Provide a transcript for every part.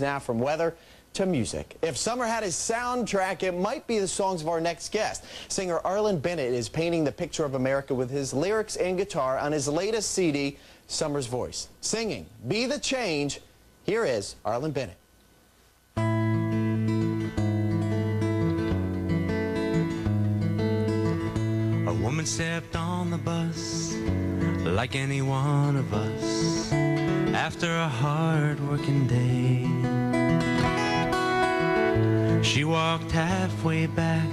Now from weather to music. If summer had a soundtrack, it might be the songs of our next guest. Singer Arlon Bennett is painting the picture of America with his lyrics and guitar on his latest CD, Summer's Voice. Singing Be the Change, here is Arlon Bennett. A woman stepped on the bus like any one of us after a hard working day. She walked halfway back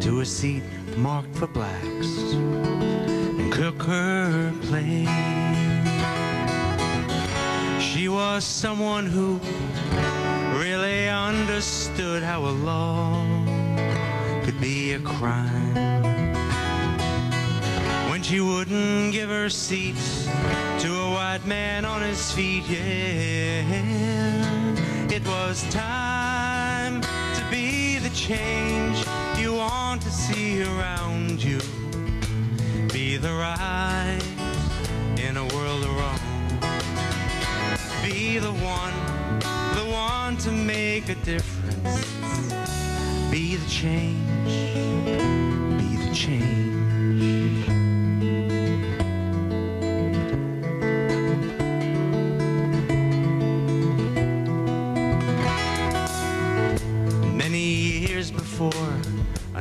to a seat marked for blacks and cook her plate. She was someone who really understood how a law could be a crime when she wouldn't give her seat white man on his feet. Yeah, it was time to be the change you want to see around you. Be the right in a world of wrong. Be the one, the one to make a difference. Be the change. Be the change.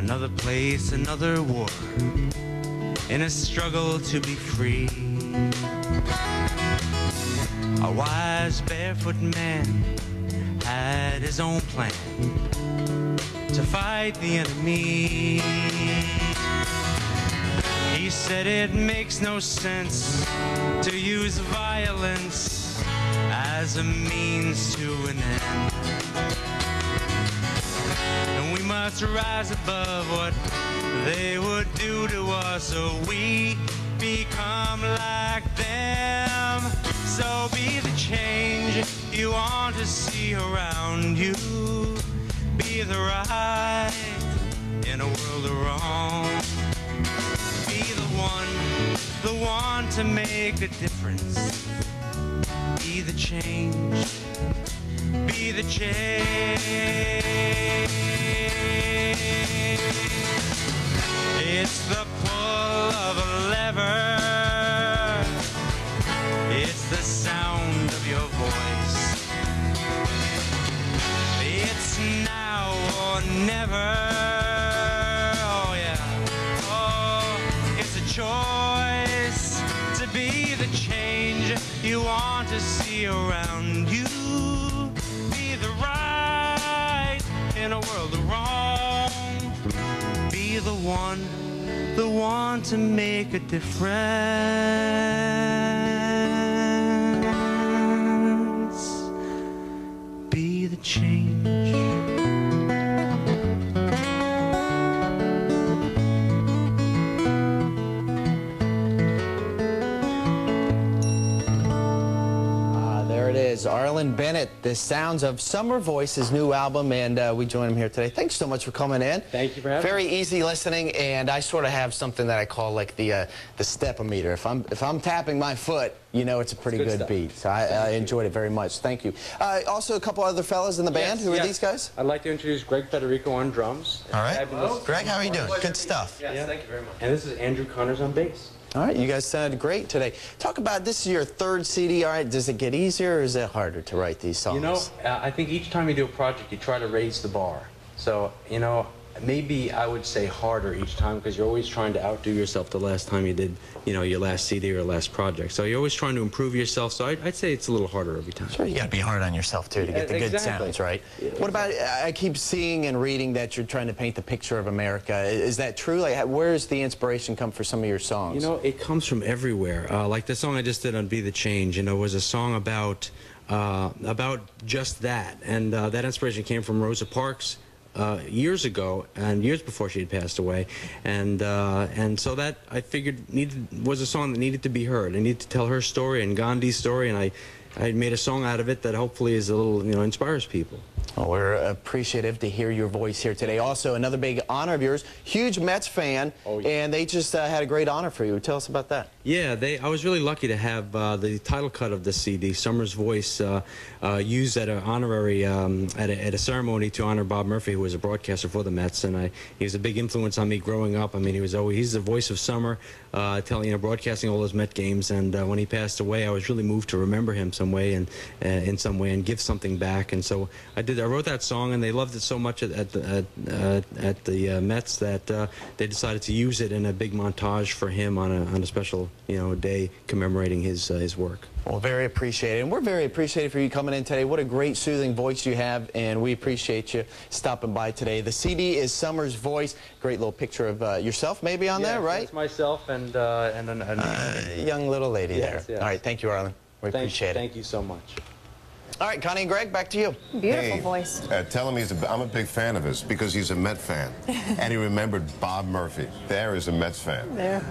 Another place, another war, in a struggle to be free. A wise barefoot man had his own plan to fight the enemy. He said it makes no sense to use violence as a means to an must rise above what they would do to us so we become like them. So be the change you want to see around you. Be the right in a world of wrong. Be the one, the one to make a difference. Be the change. Be the change. It's the to see around you. Be the right in a world of wrong. Be the one, the one to make a difference. Be the change. There it is, Bennett, the sounds of Summer Voice's new album, and uh, we join him here today. Thanks so much for coming in. Thank you for having Very easy listening, and I sort of have something that I call like the uh, the stepometer. If I'm if I'm tapping my foot, you know it's a pretty good good, beat. So I, I enjoyed it very much. Thank you. Uh, also, a couple other fellas in the band. Yes, Who are these guys? I'd like to introduce Greg Federico on drums. All right. Fabulous. Greg, how are you doing? Good stuff. Yes, thank you very much. And this is Andrew Connors on bass. All right, you guys sounded great today. Talk about this is your third CD. All right, does it get easier or is it harder to write these songs? You know, I think each time you do a project, you try to raise the bar. So, you know, maybe I would say harder each time because you're always trying to outdo yourself the last time you did, you know, your last CD or last project. So you're always trying to improve yourself. So I'd, I'd say it's a little harder every time. Sure, you got to be hard on yourself too to get the good Exactly. sounds, right? What about? I keep seeing and reading that you're trying to paint the picture of America. Is that true? Like, where does the inspiration come for some of your songs? You know, it comes from everywhere. Uh, like the song I just did on "Be the Change," you know, was a song about uh, about just that, and uh, that inspiration came from Rosa Parks. uh, years ago and years before she had passed away, and uh, and so that I figured needed was a song that needed to be heard. I needed to tell her story and Gandhi's story, and I I made a song out of it that hopefully is a little you know inspires people. Well, we're appreciative to hear your voice here today. Also, another big honor of yours, huge Mets fan, Oh, yeah. and they just uh, had a great honor for you. Tell us about that. Yeah, they. I was really lucky to have uh, the title cut of the CD, "Summer's Voice," uh, uh, used at an honorary um, at, a, at a ceremony to honor Bob Murphy, who was a broadcaster for the Mets, and I, he was a big influence on me growing up. I mean, he was always he's the voice of summer, uh, telling you know broadcasting all those Met games. And uh, when he passed away, I was really moved to remember him some way and uh, in some way and give something back. And so I did. I wrote that song, and they loved it so much at at the, at, at the Mets that they decided to use it in a big montage for him on a on a special you know a day commemorating his uh, his work. Well, very appreciated. And we're very appreciated for you coming in today. What a great soothing voice you have, and we appreciate you stopping by today. The CD is Summer's Voice. Great little picture of uh, yourself maybe on there, right? It's myself and uh, and an, an A young little lady Yes, there. yes. All right, thank you, Arlon. We thank, appreciate it. Thank you so much. All right, Connie and Greg, back to you. Beautiful Hey, voice. Uh, tell him he's a, I'm a big fan of his because he's a Met fan. and he remembered Bob Murphy. There is a Mets fan. There.